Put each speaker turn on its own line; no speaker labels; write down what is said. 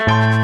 you